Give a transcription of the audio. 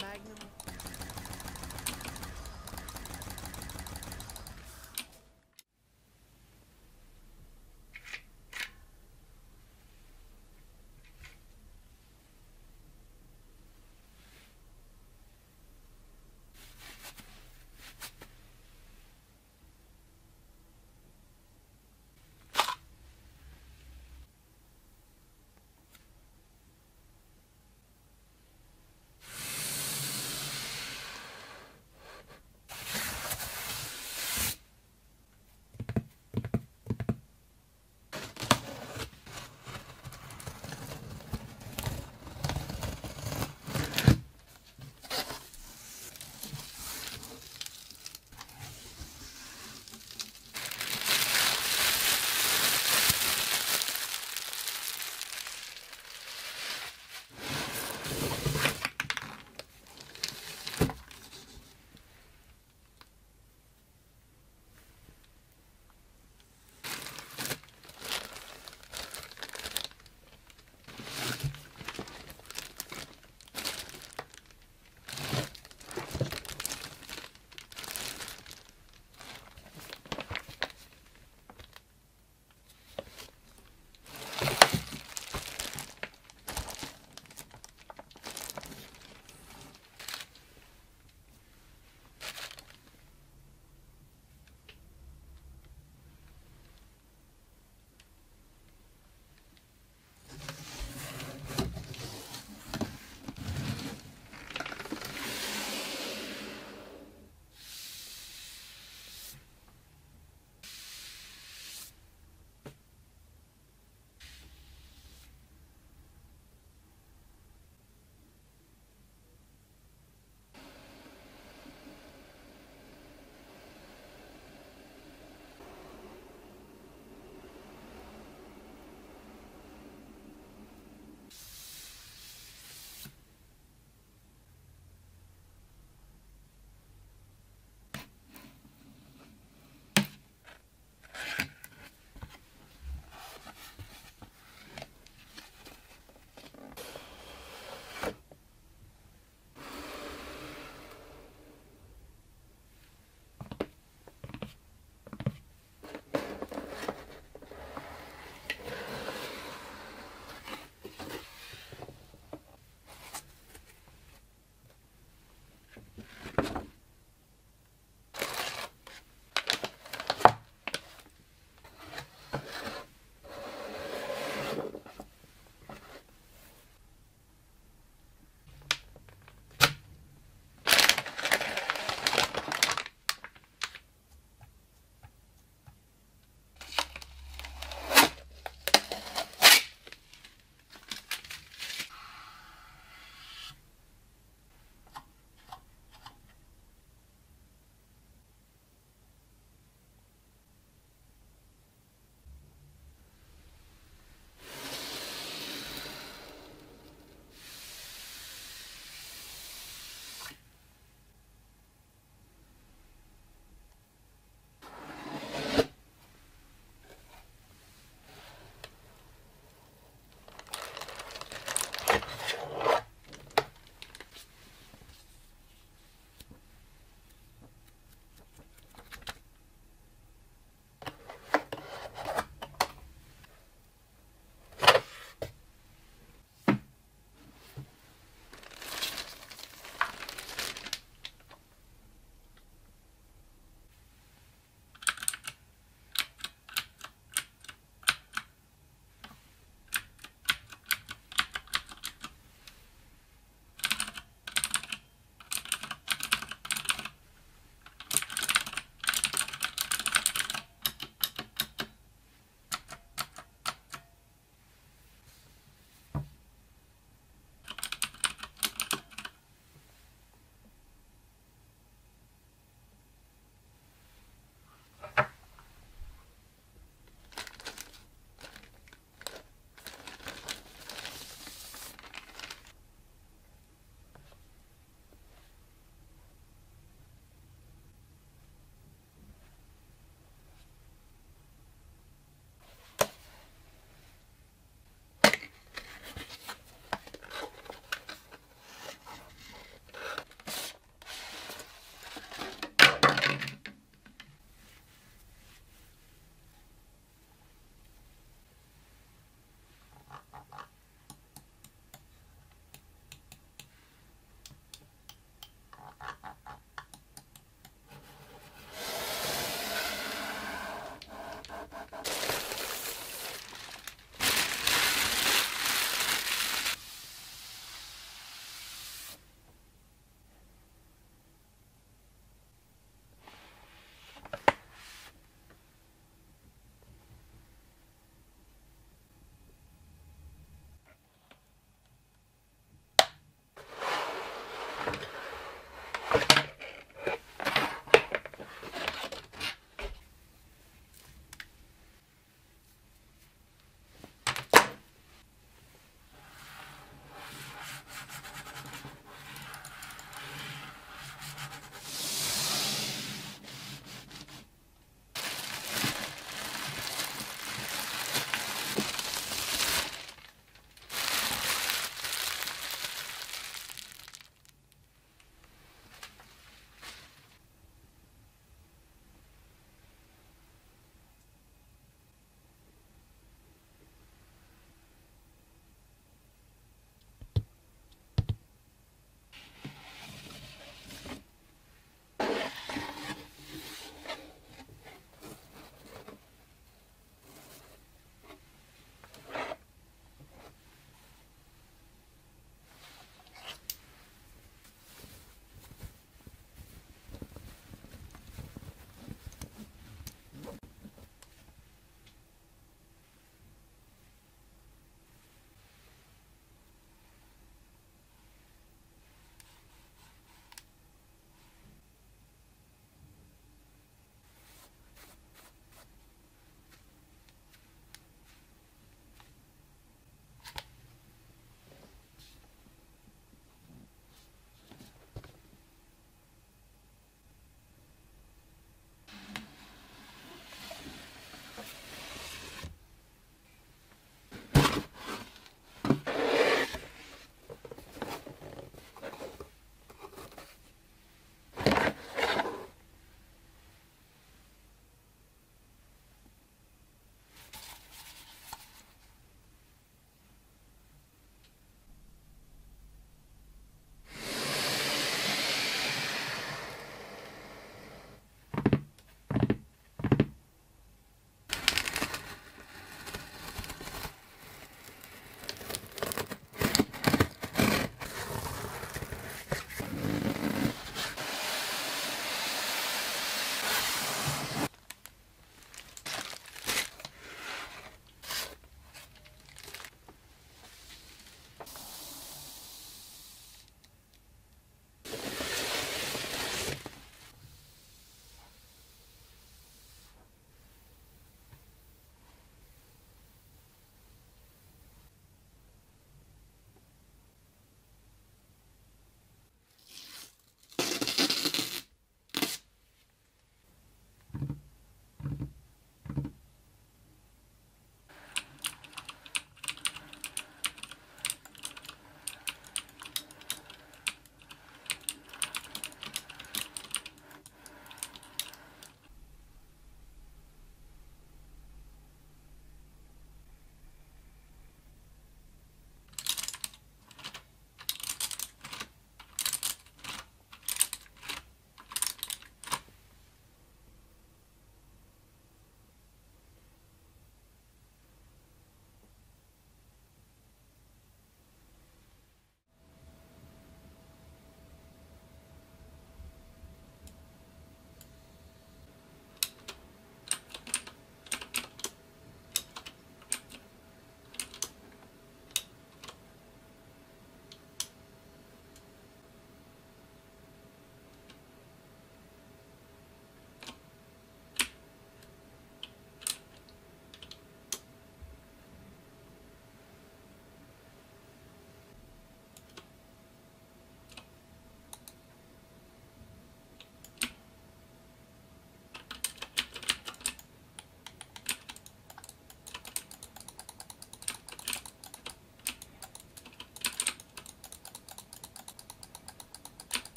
Magnum?